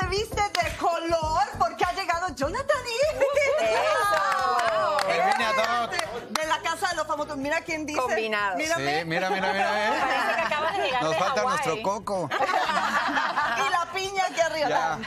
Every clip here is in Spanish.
se viste de color porque ha llegado Jonathan Vine Adult. De la casa de los famosos. Mira quién dice. Mírame. Sí, mira, mira, mira. Parece que eh. acabas de llegar Nos de falta nuestro coco. Y la piña aquí arriba.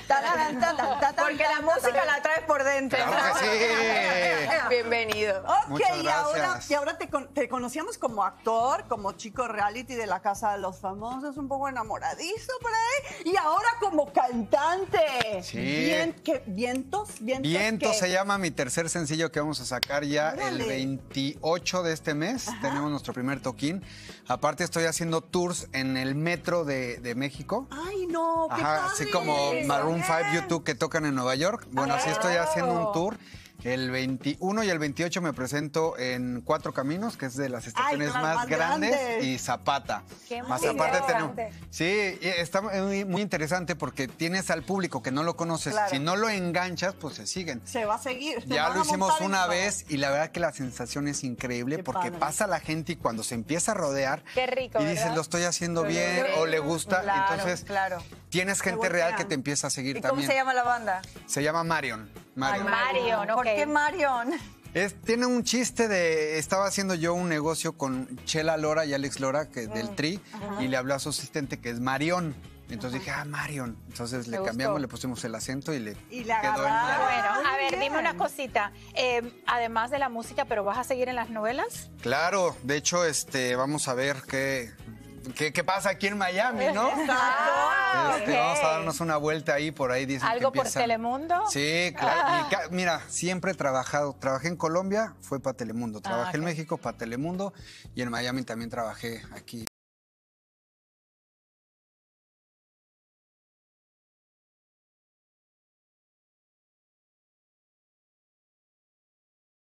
Porque la música la traes por dentro. Claro que sí. Bienvenido. Ok, Muchas y ahora, gracias. y ahora te, con- te conocíamos como actor, como chico reality de la Casa de los Famosos, un poco enamoradizo por ahí, y ahora como cantante. Sí. Bien, ¿qué? ¿Vientos? ¿Vientos? Viento qué? se llama mi tercer sencillo que vamos a sacar ya el Órale. 28 de este mes. Tenemos nuestro primer toquín. Aparte estoy haciendo tours en el metro de, de México. Ay, no, qué Ajá, padre. así como Maroon 5 YouTube que tocan en Nueva York. Bueno, así estoy haciendo un tour. El 21 y el 28 me presento en Cuatro Caminos, que es de las estaciones más, más grandes, grandes. y Zapata. Qué más aparte tenemos. Sí, está muy, muy interesante porque tienes al público que no lo conoces. Claro. Si no lo enganchas, pues se siguen. Se va a seguir. Ya lo hicimos una vez y la verdad que la sensación es increíble Qué porque padre. pasa la gente y cuando se empieza a rodear Qué rico, y dices ¿verdad? lo estoy haciendo bien o le gusta, Claro, entonces claro. tienes gente real que te empieza a seguir ¿Y cómo también. se llama la banda? Se llama Marion. Marion. Marion. ¿Por qué Marion? Es- tiene un chiste de. Estaba haciendo yo un negocio con Chela Lora y Alex Lora, que del Mm. Tri, y le habló a su asistente que es Marion. Entonces dije, ah, Marion. Entonces le gustó. cambiamos, le pusimos el acento y le Y le quedó en agarraron. Marion. Bueno, a Muy ver, bien. dime una cosita. Eh, además de la música, ¿pero vas a seguir en las novelas? Claro, de hecho, este, vamos a ver qué, qué, qué pasa aquí en Miami, ¿no? Ah, Este. Vamos a darnos una vuelta ahí, por ahí dicen que ¿Algo por Telemundo? Sí, claro. Mira, siempre he trabajado. Trabajé en Colombia, fue para Telemundo. Trabajé en ok. México para Telemundo y en Miami también trabajé aquí